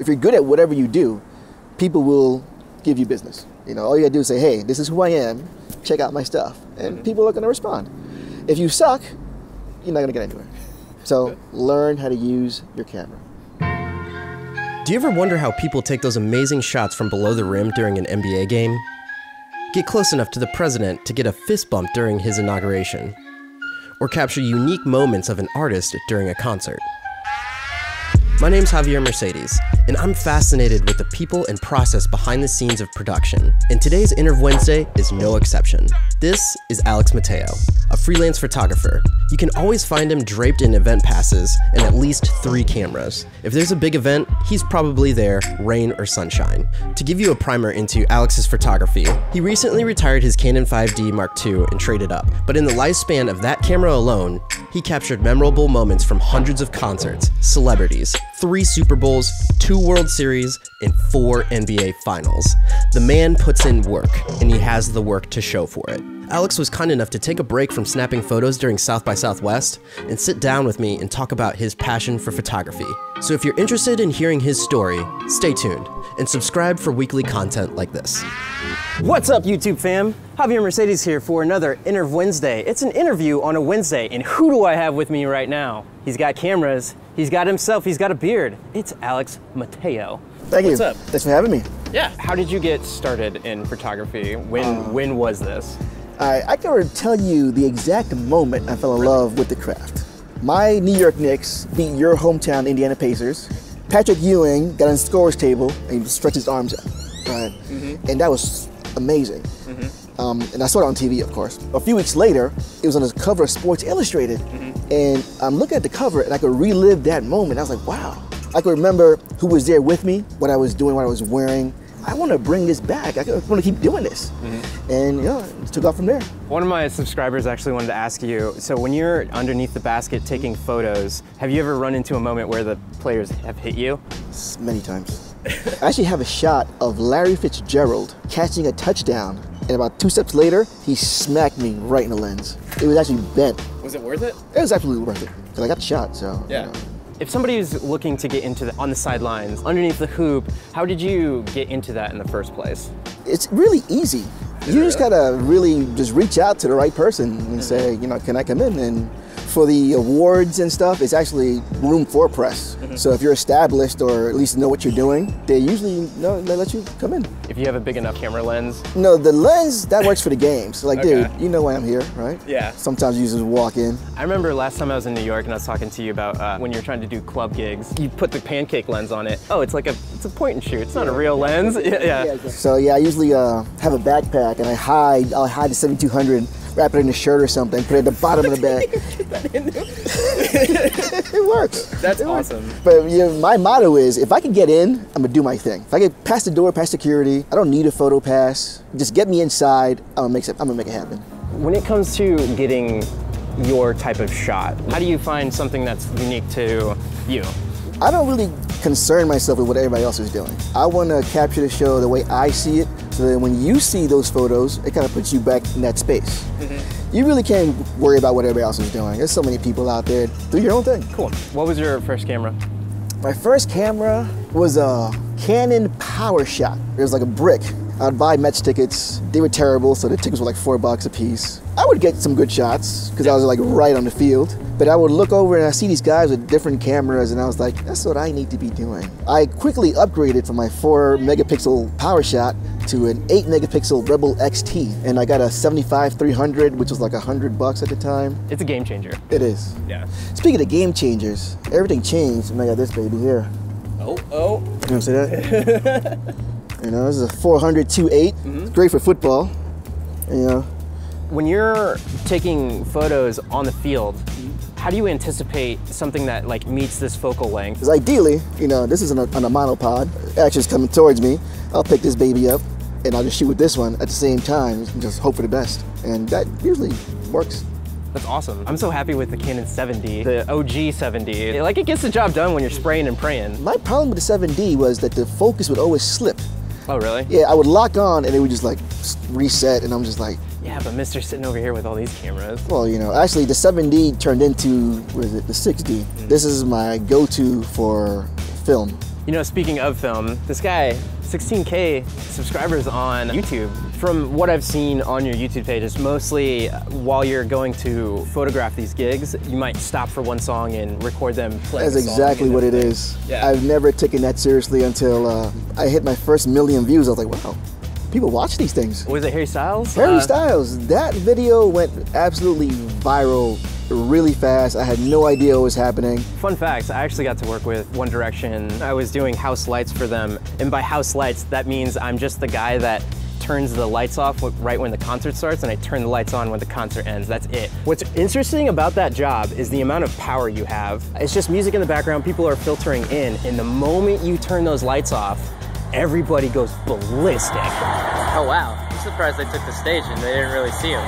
If you're good at whatever you do, people will give you business. You know, all you gotta do is say, hey, this is who I am, check out my stuff. And mm-hmm. people are gonna respond. If you suck, you're not gonna get anywhere. So learn how to use your camera. Do you ever wonder how people take those amazing shots from below the rim during an NBA game? Get close enough to the president to get a fist bump during his inauguration. Or capture unique moments of an artist during a concert. My name's Javier Mercedes, and I'm fascinated with the people and process behind the scenes of production. And today's Interv Wednesday is no exception. This is Alex Mateo, a freelance photographer. You can always find him draped in event passes and at least three cameras. If there's a big event, he's probably there, rain or sunshine. To give you a primer into Alex's photography, he recently retired his Canon 5D Mark II and traded up. But in the lifespan of that camera alone, he captured memorable moments from hundreds of concerts, celebrities, three Super Bowls, two World Series, and four NBA Finals. The man puts in work, and he has the work to show for it. Alex was kind enough to take a break from snapping photos during South by Southwest and sit down with me and talk about his passion for photography. So if you're interested in hearing his story, stay tuned and subscribe for weekly content like this. What's up, YouTube fam? Javier Mercedes here for another Interv Wednesday. It's an interview on a Wednesday, and who do I have with me right now? He's got cameras, he's got himself, he's got a beard. It's Alex Mateo. Thank What's you. up? Thanks for having me. Yeah. How did you get started in photography? When uh, when was this? I, I can tell you the exact moment I fell in love with the craft. My New York Knicks beat your hometown Indiana Pacers. Patrick Ewing got on the scorer's table and he stretched his arms out, right? Mm-hmm. And that was amazing. Mm-hmm. Um, and I saw it on TV, of course. A few weeks later, it was on the cover of Sports Illustrated. Mm-hmm. And I'm looking at the cover and I could relive that moment. I was like, wow. I could remember who was there with me, what I was doing, what I was wearing, I want to bring this back. I want to keep doing this. Mm-hmm. And you know, took off from there. One of my subscribers actually wanted to ask you, so when you're underneath the basket taking photos, have you ever run into a moment where the players have hit you? Many times. I actually have a shot of Larry Fitzgerald catching a touchdown, and about two steps later, he smacked me right in the lens. It was actually bent. Was it worth it? It was absolutely worth it, because I got the shot, so. Yeah. You know. If somebody is looking to get into the, on the sidelines, underneath the hoop, how did you get into that in the first place? It's really easy. You just gotta really just reach out to the right person and say, you know, can I come in? And for the awards and stuff, it's actually room for press. Mm-hmm. So if you're established or at least know what you're doing, they usually know they let you come in. If you have a big enough camera lens? No, the lens that works for the games. Like, okay. dude, you know why I'm here, right? Yeah. Sometimes you just walk in. I remember last time I was in New York and I was talking to you about uh, when you're trying to do club gigs, you put the pancake lens on it. Oh, it's like a it's a point and shoot. It's not yeah. a real lens. yeah. yeah. yeah so yeah, I usually uh, have a backpack and I hide. I'll hide the 7200 wrap it in a shirt or something, put it at the bottom of the bag. it works. That's it awesome. Works. But you know, my motto is if I can get in, I'm gonna do my thing. If I get past the door, past security, I don't need a photo pass. Just get me inside. I'm gonna make it. I'm gonna make it happen. When it comes to getting your type of shot, how do you find something that's unique to you? I don't really concern myself with what everybody else is doing. I want to capture the show the way I see it, so that when you see those photos, it kind of puts you back in that space. Mm-hmm. You really can't worry about what everybody else is doing. There's so many people out there. Do your own thing. Cool. What was your first camera? My first camera was a Canon PowerShot. It was like a brick. I'd buy Mets tickets. They were terrible, so the tickets were like four bucks a piece. I would get some good shots because I was like right on the field. But I would look over and I see these guys with different cameras, and I was like, that's what I need to be doing. I quickly upgraded from my four megapixel PowerShot to an 8 megapixel Rebel XT, and I got a 75 300, which was like a hundred bucks at the time. It's a game changer. It is. Yeah. Speaking of game changers, everything changed, and I got this baby here. Oh, oh. You want to see that? you know, this is a 400 2.8. Mm-hmm. great for football. You know. When you're taking photos on the field, how do you anticipate something that like meets this focal length? Because ideally, you know, this is on a, on a monopod. Action's coming towards me. I'll pick this baby up and I'll just shoot with this one at the same time and just hope for the best. And that usually works. That's awesome. I'm so happy with the Canon 7D, the OG 7D. Like it gets the job done when you're spraying and praying. My problem with the 7D was that the focus would always slip. Oh, really? Yeah, I would lock on and it would just like reset and I'm just like, yeah, but Mister's sitting over here with all these cameras. Well, you know, actually the 7D turned into, what is it, the 6D. Mm -hmm. This is my go-to for film. You know, speaking of film, this guy, 16K subscribers on YouTube. From what I've seen on your YouTube page, it's mostly while you're going to photograph these gigs, you might stop for one song and record them That's exactly what it is. Yeah. I've never taken that seriously until uh, I hit my first million views. I was like, wow, people watch these things. Was it Harry Styles? Harry Uh, Styles, that video went absolutely viral really fast. I had no idea what was happening. Fun facts, I actually got to work with One Direction. I was doing house lights for them, and by house lights, that means I'm just the guy that turns the lights off right when the concert starts and I turn the lights on when the concert ends. That's it. What's interesting about that job is the amount of power you have. It's just music in the background, people are filtering in, and the moment you turn those lights off, everybody goes ballistic. Oh wow, I'm surprised they took the stage and they didn't really see him.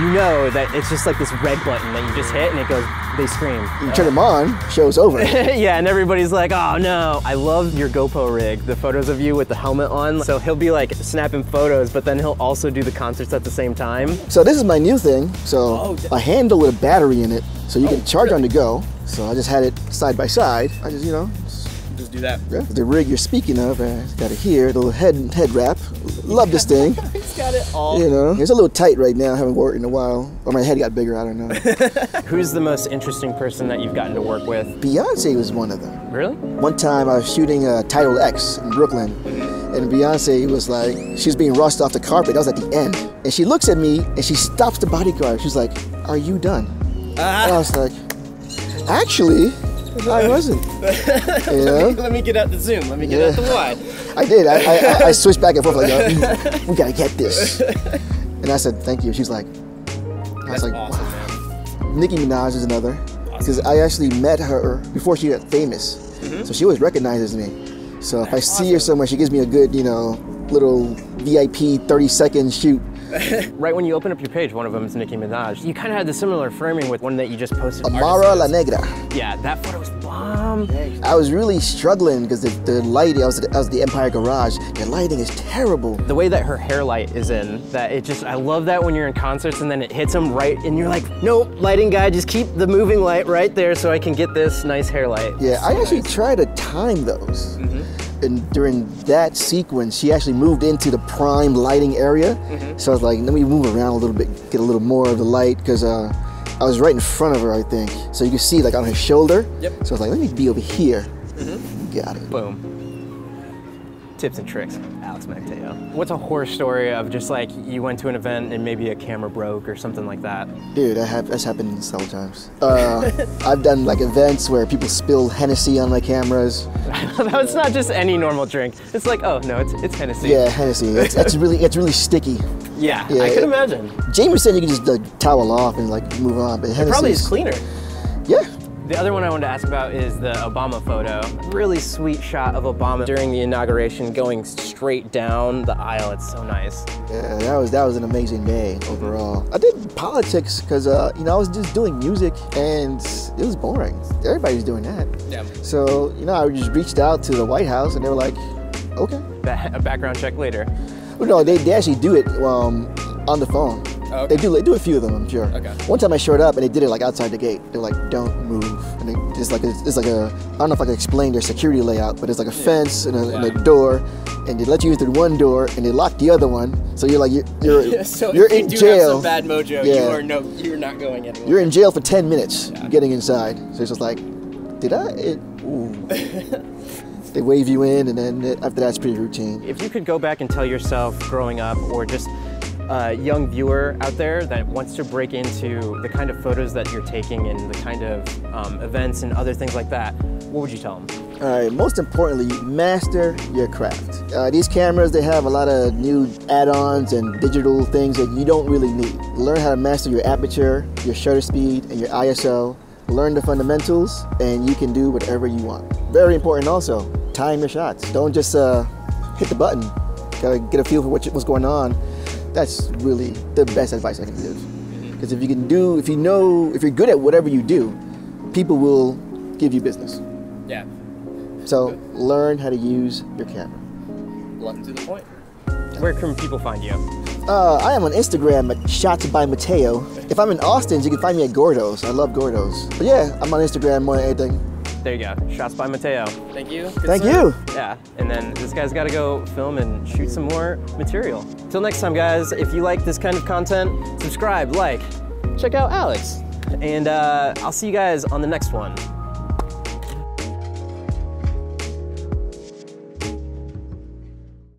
You know that it's just like this red button that you just hit and it goes, they scream. You turn them on, show's over. yeah, and everybody's like, oh no. I love your GoPro rig, the photos of you with the helmet on. So he'll be like snapping photos, but then he'll also do the concerts at the same time. so this is my new thing. So Oh, d- a handle with a battery in it, so you can charge on the go. So I just had it side by side. I just, you know, Just do that. yeah, the rig you're speaking of, uh, got it here, the little head head wrap. Love this thing. He's got it all. You know, it's a little tight right now. I haven't worn it in a while, or my head got bigger. I don't know. Who's the most interesting person that you've gotten to work with? Beyonce was one of them. Really? One time I was shooting uh, Tidal X in Brooklyn, and Beyonce was like, she was being rushed off the carpet. That was at the end. And she looks at me and she stops the bodyguard. She's like, Are you done? And I was like, Actually, I wasn't. You know? Let me get out the zoom. Let me get out the wide. I did. I, I, I- I switched back and forth like, Yo, we, we gotta get this. And I said, Thank you. She's like, I was like, wow. Nicki Minaj is another. Because I actually met her before she got famous. Mm-hmm. So she always recognizes me. So if I see her somewhere, she gives me a good, you know, little VIP 30 second shoot. Right when you open up your page, one of them is Nicki Minaj. You kind of had the similar framing with one that you just posted. Amara La Negra. Yeah, that photo was bomb. I was really struggling because the, the lighting, I was, at, I was the Empire Garage. The lighting is terrible. The way that her hair light is in, that it just, I love that when you're in concerts and then it hits them right, and you're like, nope, lighting guy, just keep the moving light right there so I can get this nice hair light. Yeah, I actually try to time those. Mm-hmm. And during that sequence, she actually moved into the prime lighting area. So I was like, let me move around a little bit, get a little more of the light, because uh, I was right in front of her, I think. So you can see like on her shoulder. Yep. So I was like, let me be over here. Got it. Boom. Tips and tricks, Alex Mateo. What's a horror story of just like you went to an event and maybe a camera broke or something like that? Dude, that hap- that's happened several times. Uh, I've done like events where people spill Hennessy on my cameras. That's not just any normal drink. It's like, oh no, it's it's Hennessy. Yeah, Hennessy. It's, it's really it's really sticky. Yeah, Yeah, I it- could imagine. Jamie said you can just like, towel off and like move on, but Hennessy Probably is cleaner. Yeah, The other one I wanted to ask about is the Obama photo. Really sweet shot of Obama during the inauguration going straight down the aisle. It's so nice. Yeah, that was that was an amazing day overall. I did politics because uh, you know I was just doing music and it was boring. Everybody's doing that. Yeah. So you know I just reached out to the White House and they were like, okay. Ba- a background check later. Well, no, they, they actually do it um, on the phone. Oh, okay. They do they do a few of them, I'm sure. Okay. One time I showed up and they did it like outside the gate. They're like, don't move, and they, it's like a, it's like a I don't know if I can explain their security layout, but it's like a fence and a, and a door, and they let you in through one door and they lock the other one. So you're like you're you're, you're in jail. mojo, Yeah. no, you're not going anywhere. You're in jail for 10 minutes getting inside. So it's just like, did I? It, ooh. they wave you in, and then it, after that's pretty routine. If you could go back and tell yourself growing up, or just a young viewer out there that wants to break into the kind of photos that you're taking and the kind of um, events and other things like that, what would you tell them? All right, most importantly, master your craft. Uh, these cameras, they have a lot of new add-ons and digital things that you don't really need. Learn how to master your aperture, your shutter speed, and your ISO. Learn the fundamentals, and you can do whatever you want. Very important also, time your shots. Don't just uh, hit the button. Gotta get a feel for what what's going on. That's really the best advice I can give. Because if you can do, if you know, if you're good at whatever you do, people will give you business. Yeah, So learn how to use your camera. blunt to the point. Where can people find you? Uh, I am on Instagram at Shots by Mateo. If I'm in Austin, you can find me at Gordo's. I love Gordo's. But yeah, I'm on Instagram more than anything. There you go. Shots by Mateo. Thank you. Thank you. Yeah, and then this guy's got to go film and shoot some more material. Till next time, guys, if you like this kind of content, subscribe, like, check out Alex. And uh, I'll see you guys on the next one.